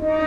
Oh.